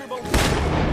impenetrable.